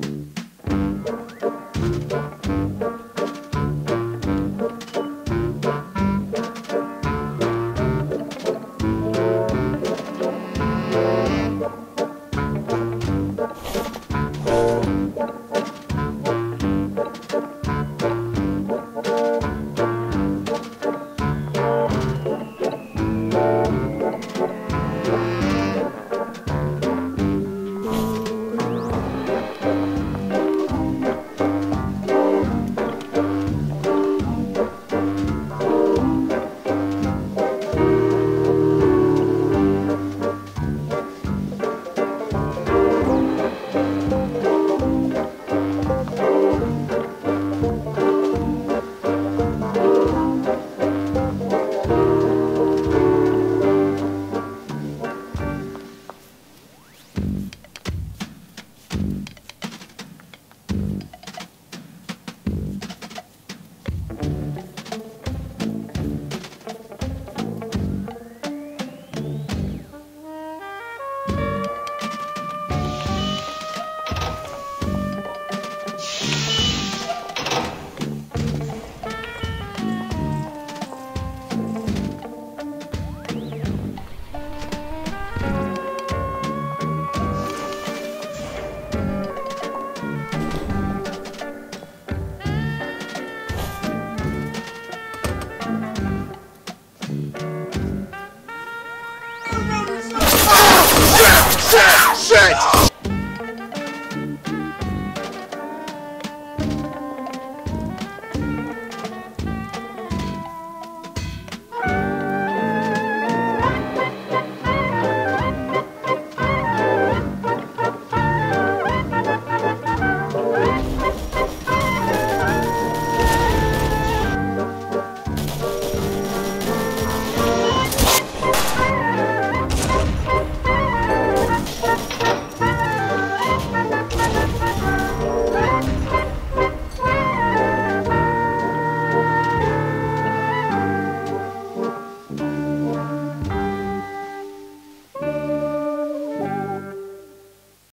Mm-hmm. Shit!